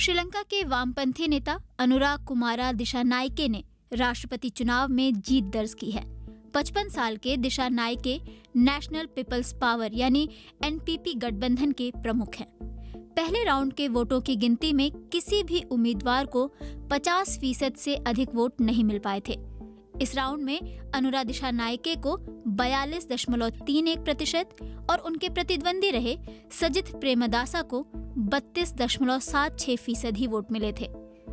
श्रीलंका के वामपंथी नेता अनुराग कुमारा दिशा नायके ने राष्ट्रपति चुनाव में जीत दर्ज की है। 55 साल के Dissanayake national peoples power यानी एनपीपी गठबंधन के प्रमुख हैं। पहले राउंड के वोटों की गिनती में किसी भी उम्मीदवार को 50 फ़ीसद से अधिक वोट नहीं मिल पाए थे। इस राउंड में अनुरा दिशा नायके को बयालीस दशमलव तीन एक प्रतिशत और उनके प्रतिद्वंदी रहे सजित प्रेमदासा को बत्तीस दशमलव सात छह फ़ीसद ही वोट मिले थे।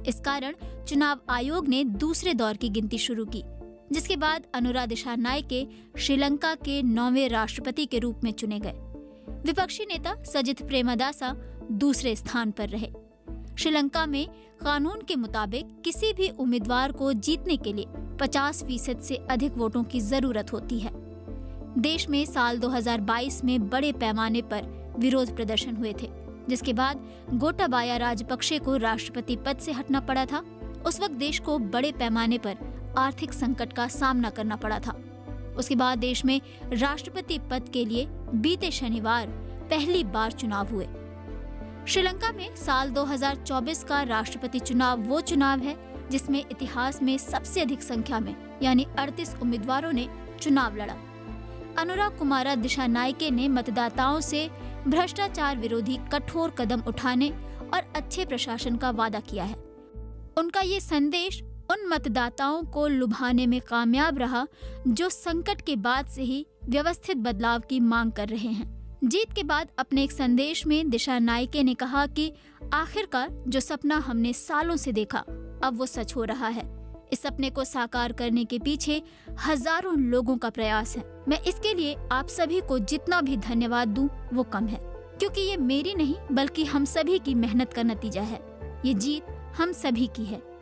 इस कारण चुनाव आयोग ने दूसरे दौर की गिनती शुरू की, जिसके बाद अनुरा दिशा नायके श्रीलंका के नौवे राष्ट्रपति के रूप में चुने गए। विपक्षी नेता सजित प्रेमदासा दूसरे स्थान पर रहे। श्रीलंका में कानून के मुताबिक किसी भी उम्मीदवार को जीतने के लिए 50 फ़ीसद से अधिक वोटों की ज़रूरत होती है। देश में साल 2022 में बड़े पैमाने पर विरोध प्रदर्शन हुए थे, जिसके बाद गोटाबाया राजपक्षे को राष्ट्रपति पद से हटना पड़ा था। उस वक्त देश को बड़े पैमाने पर आर्थिक संकट का सामना करना पड़ा था। उसके बाद देश में राष्ट्रपति पद के लिए बीते शनिवार पहली बार चुनाव हुए। श्रीलंका में साल 2024 का राष्ट्रपति चुनाव वो चुनाव है, जिसमें इतिहास में सबसे अधिक संख्या में, यानी 38 उम्मीदवारों ने चुनाव लड़ा। अनुराग कुमारा दिशा नायके ने मतदाताओं से भ्रष्टाचार विरोधी कठोर कदम उठाने और अच्छे प्रशासन का वादा किया है। उनका ये संदेश उन मतदाताओं को लुभाने में कामयाब रहा, जो संकट के बाद से ही व्यवस्थित बदलाव की मांग कर रहे हैं। जीत के बाद अपने एक संदेश में दिशा नायके ने कहा कि आखिरकार जो सपना हमने सालों से देखा, अब वो सच हो रहा है। इस सपने को साकार करने के पीछे हज़ारों लोगों का प्रयास है। मैं इसके लिए आप सभी को जितना भी धन्यवाद दूँ, वो कम है। क्योंकि ये मेरी नहीं, बल्कि हम सभी की मेहनत का नतीजा है। ये जीत हम सभी की है।